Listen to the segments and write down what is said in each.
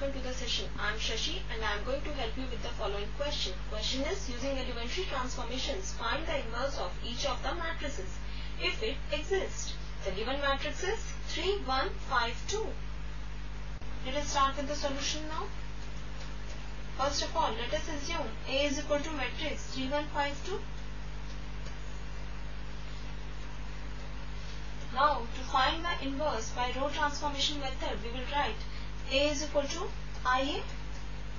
welcome to the session. I am Shashi and I am going to help you with the following question. Question is using elementary transformations find the inverse of each of the matrices if it exists. The given matrix is 3, 1, 5, 2. Let us start with the solution now. First of all, let us assume A is equal to matrix 3, 1, 5, 2. Now, to find the inverse by row transformation method, we will write A is equal to IA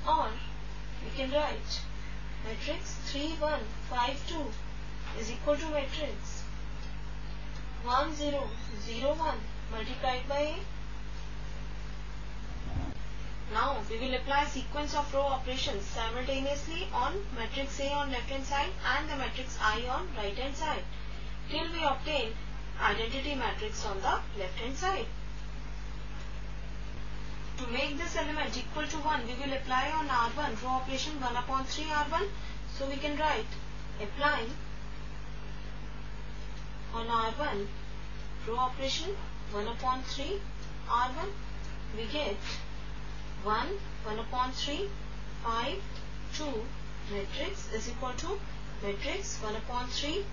or we can write matrix 3, 1, 5, 2 is equal to matrix 1, 0, 0, 1 multiplied by A. Now, we will apply sequence of row operations simultaneously on matrix A on left hand side and the matrix I on right hand side till we obtain identity matrix on the left hand side. To make this element equal to 1, we will apply on R1 row operation 1 upon 3 R1. So we can write applying on R1 row operation 1 upon 3 R1 we get 1 1 upon 3 5 2 matrix is equal to matrix 1 upon 3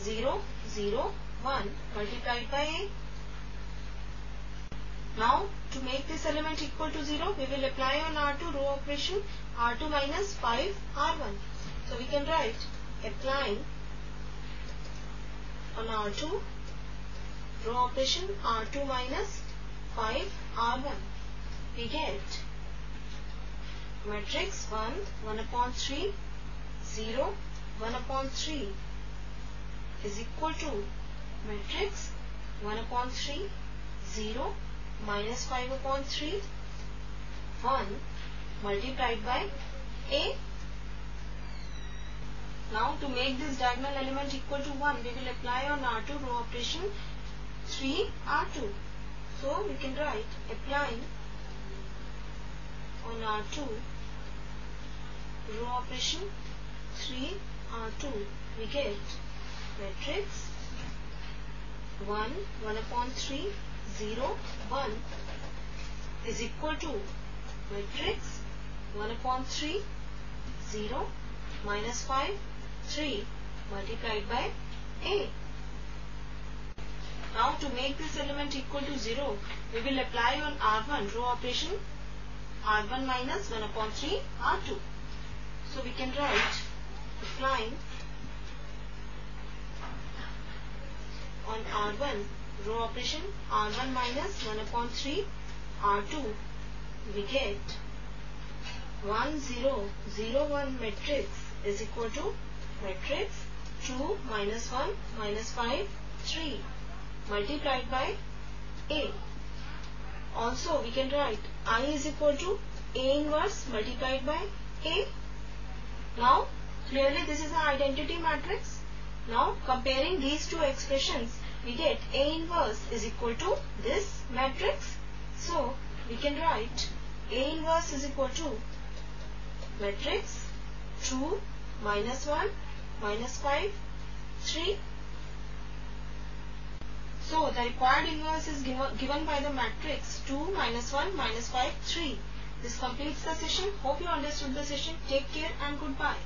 0 0 1 multiplied by A. Now to make this element equal to 0 we will apply on R2 row operation R2 minus 5 R1. So we can write applying on R2 row operation R2 minus 5 R1 we get matrix 1 1 upon 3 0 1 upon 3 is equal to matrix 1 upon 3 0 minus 5 upon 3 1 multiplied by A. Now to make this diagonal element equal to 1 we will apply on R2 row operation 3 R2. So we can write applying on R2 row operation 3 R2 we get matrix 1 1 upon 3 0 1 is equal to matrix 1 upon 3 0 minus 5 3 multiplied by A. Now to make this element equal to 0 we will apply on R1 row operation R1 minus 1 upon 3 R2. So we can write applying on R1 row operation R1 minus 1 upon 3 R2 we get 1 0 0 1 matrix is equal to matrix 2 minus 1 minus 5 3 multiplied by A. Also we can write I is equal to A inverse multiplied by A. Now clearly this is an identity matrix. Now comparing these two expressions we get A inverse is equal to this matrix. So we can write A inverse is equal to matrix 2 minus 1 minus 5 3. So the required inverse is given by the matrix 2 minus 1 minus 5 3. This completes the session. Hope you understood the session. Take care and goodbye.